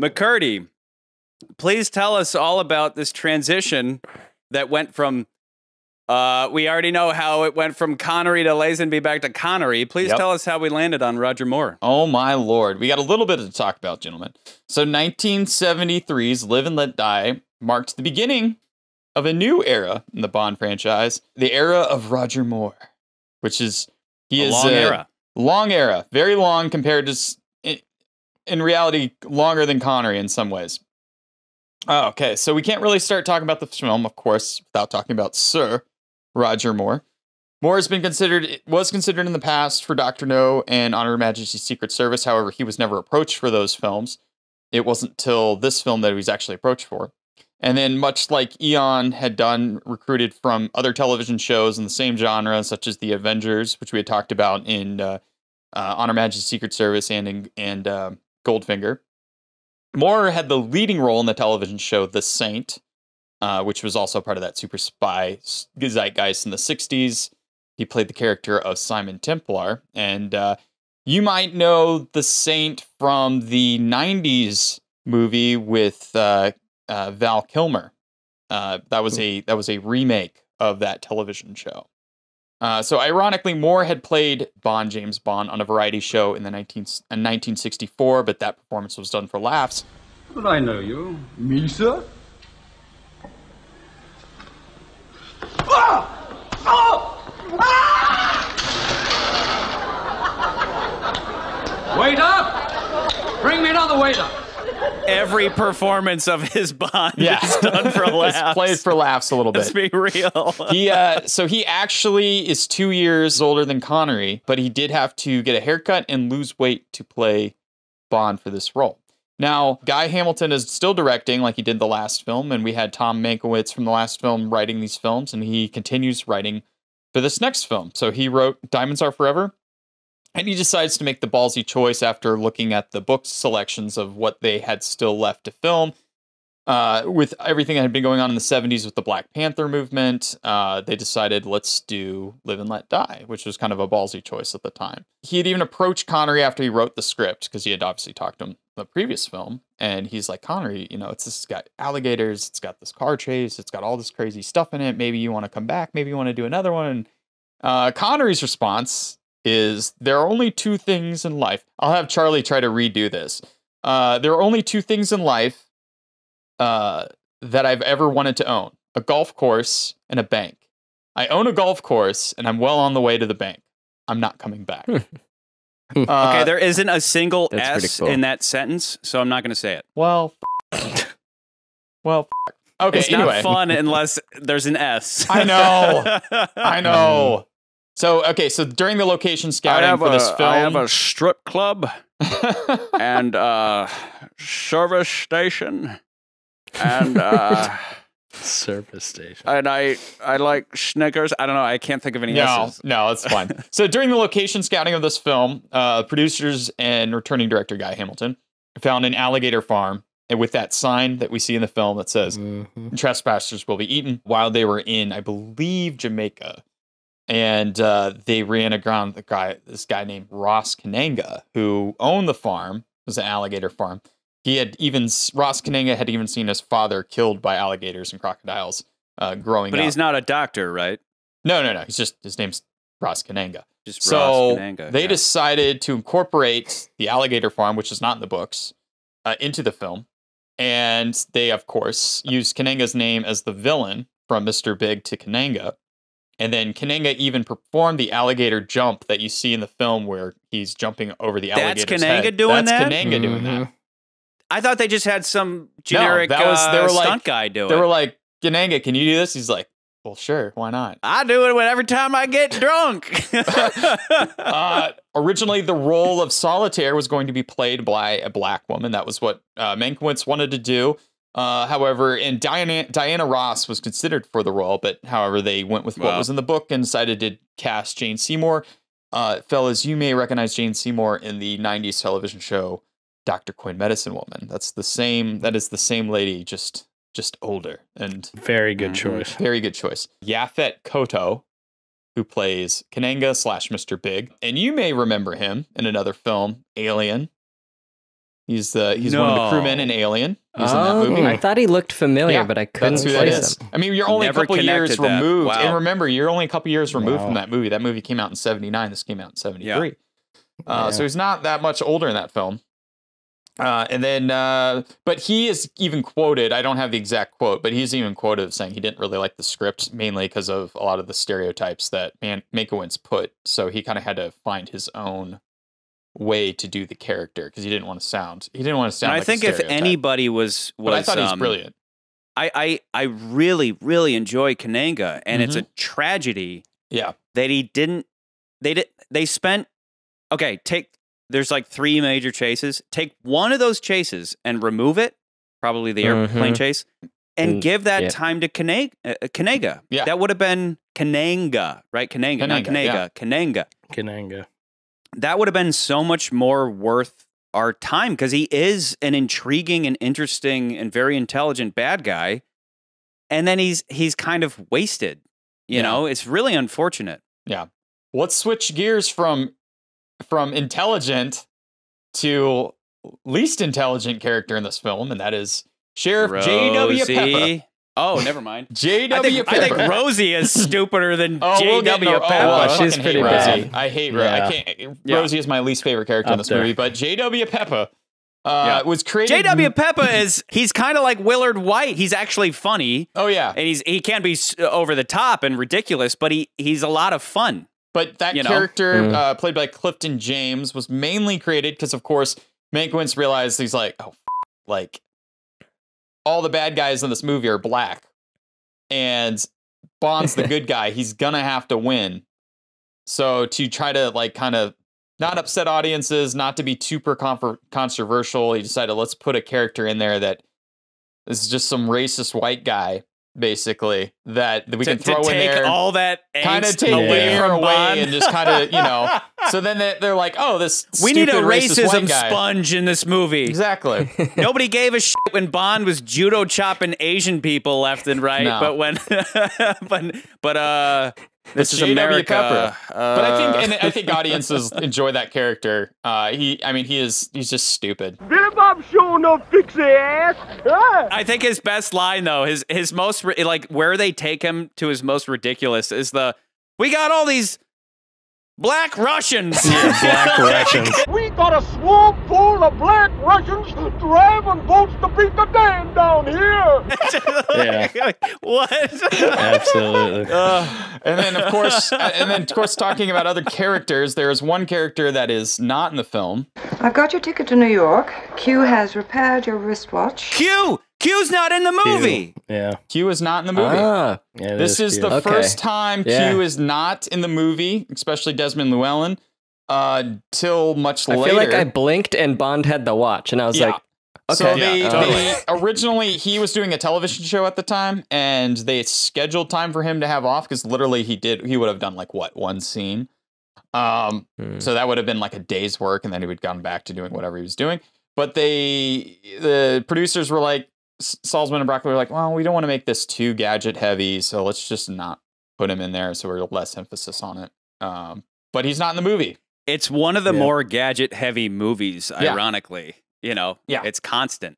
McCurdy, please tell us all about this transition that went from. Uh, we already know how it went from Connery to Lazenby back to Connery. Please Yep. tell us how we landed on Roger Moore. Oh my lord. We got a little bit to talk about, gentlemen. So 1973's Live and Let Die marked the beginning of a new era in the Bond franchise, the era of Roger Moore, which is he A is long uh, era. long era, very long compared to in, reality longer than Connery in some ways. Oh, okay, so we can't really start talking about the film, of course, without talking about Sir Roger Moore. Moore has been considered was considered in the past for Doctor No and Honor Her Majesty's Secret Service. However, he was never approached for those films. It wasn't till this film that he was actually approached for. And then, much like Eon had done, recruited from other television shows in the same genre, such as The Avengers, which we had talked about in uh, uh, On Her Majesty's Secret Service and in, and uh, Goldfinger. Moore had the leading role in the television show The Saint, uh, which was also part of that super spy zeitgeist in the 60s. He played the character of Simon Templar. And uh, you might know The Saint from the 90s movie with uh, uh, Val Kilmer. Uh, that was a that was a remake of that television show. Uh, so ironically, Moore had played Bond James Bond on a variety show in the 19, in 1964, but that performance was done for laughs. But I know you. Me, sir? Wait up! Bring me another waiter. Every performance of his Bond Yeah, is done for It's laughs. played for laughs a little bit. Let's be real. he uh, so he actually is two years older than Connery, but he did have to get a haircut and lose weight to play Bond for this role. Now, Guy Hamilton is still directing like he did the last film, and we had Tom Mankiewicz from the last film writing these films, and he continues writing for this next film. So he wrote Diamonds Are Forever, and he decides to make the ballsy choice after looking at the book selections of what they had still left to film. Uh, with everything that had been going on in the 70s with the Black Panther movement, uh, they decided let's do Live and Let Die, which was kind of a ballsy choice at the time. He had even approached Connery after he wrote the script because he had obviously talked to him in the previous film. And he's like, Connery, you know, it's this got alligators, it's got this car chase, it's got all this crazy stuff in it. Maybe you want to come back, maybe you want to do another one. And uh, Connery's response is there are only two things in life. I'll have Charlie try to redo this. Uh, there are only two things in life uh, that I've ever wanted to own a golf course and a bank. I own a golf course and I'm well on the way to the bank. I'm not coming back. Uh, okay, there isn't a single S cool. in that sentence, so I'm not going to say it. well, well, okay. it's anyway, not fun unless there's an S. I know. I know. So okay, so during the location scouting have, for this film, I have a strip club and uh, service station, and uh, Service station. and I I like Snickers. I don't know. I can't think of any No, S's. no, it's fine. so during the location scouting of this film, uh, producers and returning director Guy Hamilton found an alligator farm and with that sign that we see in the film that says Mhm. trespassers will be eaten while they were in, I believe, Jamaica. And uh, they ran aground the guy, this guy named Ross Kananga, who owned the farm. It was an alligator farm. He had even Ross Kananga had even seen his father killed by alligators and crocodiles uh, growing But up. he's not a doctor, right? no, no, no. He's just his name's Ross Kananga. Just So Ross Kananga, they yeah. decided to incorporate the alligator farm, which is not in the books, uh, into the film. And they, of course, used Kananga's name as the villain from Mr. Big to Kananga. And then Kananga even performed the alligator jump that you see in the film where he's jumping over the alligator. That's alligator's Kananga head. doing That's that? Kananga doing that. Mhm. I thought they just had some generic that was- they uh, like- stunt guy do They were like, Kananga, can you do this? He's like, well, sure, why not? I do it when- every time I get drunk. uh, originally, the role of Solitaire was going to be played by a black woman. That was what uh, Mankiewicz wanted to do. Uh, however, and Diana, Diana Ross was considered for the role, but however, they went with what Wow. was in the book and decided to cast Jane Seymour. Uh, fellas, you may recognize Jane Seymour in the 90s television show Dr. Quinn Medicine Woman. That's the same, that is the same lady, just just older and Very good Mhm. choice. very good choice. Yaphet Kotto, who plays Kananga slash Mr. Big. And you may remember him in another film, Alien. He's the he's one of the crewmen in Alien. He's in that Oh, movie. I thought he looked familiar, Yeah, but I couldn't That's who place is. him. I mean, you're only Never a couple years that. removed, Wow. and remember, you're only a couple years removed from that movie. That movie came out in '79. This came out in '73. Uh, Yeah. So he's not that much older in that film. Uh, and then, uh, but he is even quoted. I don't have the exact quote, but he's even quoted saying he didn't really like the script mainly because of a lot of the stereotypes that Man- Mankiewicz put. So he kind of had to find his own way to do the character because he didn't want to sound. He didn't want to And sound. I like a think if anybody was was but I thought he was um, brilliant. I, I I really really enjoy Kananga, and it's a Mm-hmm. tragedy Yeah, that he didn't. They did. They spent. Okay, take. There's like three major chases. Take one of those chases and remove it. Probably the airplane Mhm. chase, and And- give that yeah. time to Kananga. Uh, Kananga. Yeah. that would have been Kananga, right? Kananga, not Kananga, Kananga. Kananga. Kananga. That would have been so much more worth our time because he is an intriguing and interesting and very intelligent bad guy, and then he's he's kind of wasted. You Yeah. know, it's really unfortunate. Yeah. Let's switch gears from from intelligent to least intelligent character in this film, and that is Sheriff J.W. Pepper. Rosie. Oh, never mind. I J.W. think, I think Rosie is stupider than Oh, we'll J.W. into- Pepper. Oh, I Oh, she's pretty hate Rosie. bad. I hate Rosie. I can't. Yeah. Rosie is my least favorite character in this there. movie, but J.W. Pepper uh, Yeah. was created. J.W. Pepper is he's kind of like Willard White. He's actually funny, Oh yeah, and he's he can be over the top and ridiculous, but he he's a lot of fun. but that character Mm. uh, played by Clifton James was mainly created because, of course, Mankiewicz realized he's like, oh, f- like all the bad guys in this movie are black, and Bond's the good guy. He's gonna have to win. So to try to like kind of not upset audiences, not to be super controversial, he decided let's put a character in there that is just some racist white guy, basically that, that we to, can throw to in take there all that kind of take away from away Bond. and just kind of you know. So then they, they're like, oh, this we need a racism sponge in this movie. Exactly. Nobody gave a shit when Bond was judo chopping Asian people left and right, No. but when but but uh this is J.W. America. Pepper. But I think and I Uh, think audiences enjoy that character. Uh, he, I mean, he is he's just stupid. Billy Bob sure enough fix their ass. Ah. I think his best line though, his his most like where they take him to his most ridiculous is the we got all these black Russians. Black Russians. We got a swamp full of black Russians driving boats to beat the dam down here. Yeah. what? Absolutely. And then of course, uh, and then of course, talking about other characters, there is one character that is not in the film. I've got your ticket to New York. Q has repaired your wristwatch. Q. Q's not in the movie. Yeah. Q is not in the movie. Ah, yeah this is cute. the Okay. first time Yeah. Q is not in the movie, especially Desmond Llewellyn, uh, till much later. I feel like I blinked and Bond had the watch, and I was Yeah. like, So Okay. they, Yeah, they originally he was doing a television show at the time, and they scheduled time for him to have off because literally he did he would have done like what one scene, um, Hmm. so that would have been like a day's work, and then he would gone back to doing whatever he was doing. But they the producers were like Saltzman and Broccoli were like, well, we don't want to make this too gadget heavy, so let's just not put him in there, so we're less emphasis on it. Um, but he's not in the movie. It's one of the Yeah. more gadget heavy movies, Yeah. ironically. You know, Yeah. it's constant.